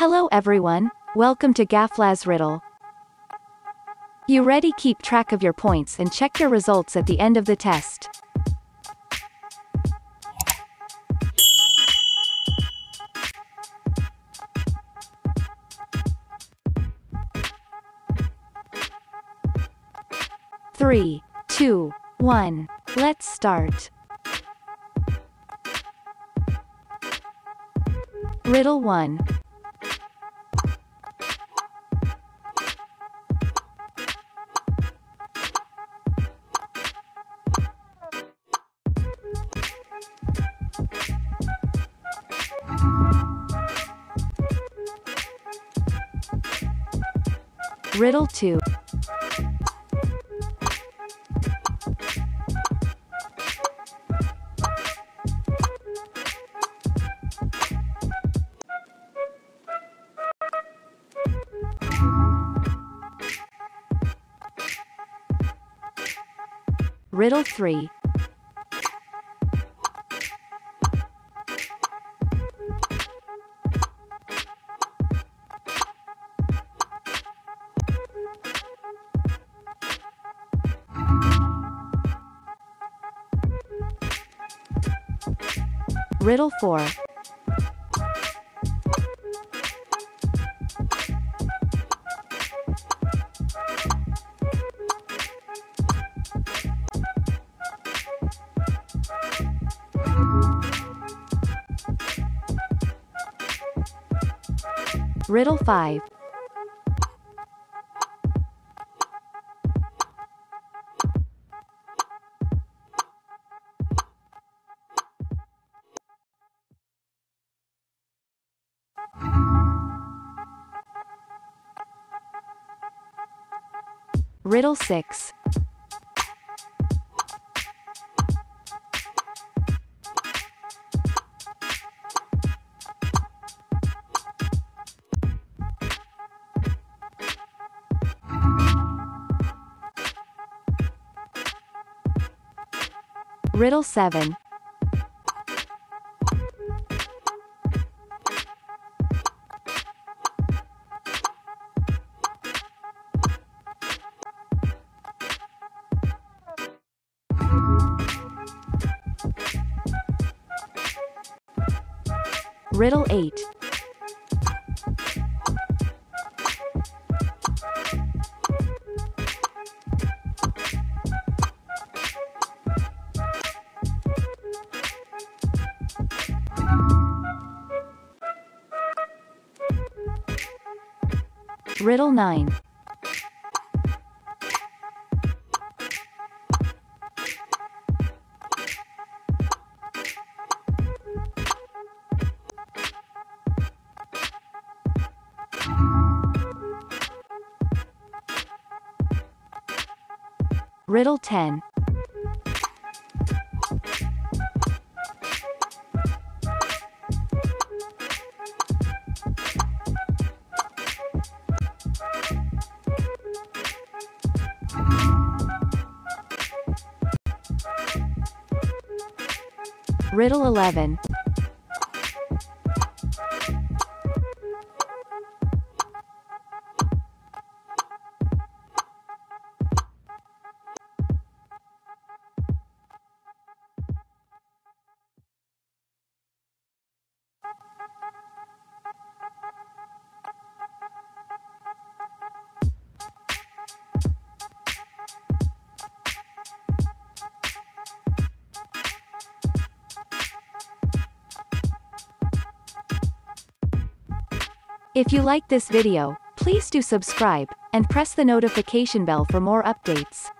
Hello everyone, welcome to Gaflaz Riddle. You ready keep track of your points and check your results at the end of the test. Three, two, one, let's start. Riddle 1. Riddle 2. Riddle 3. Riddle 4. Riddle 5. Riddle 6. Riddle 7. Riddle 8. Riddle 9. Riddle 10. Riddle 11. If you like this video, please do subscribe, and press the notification bell for more updates.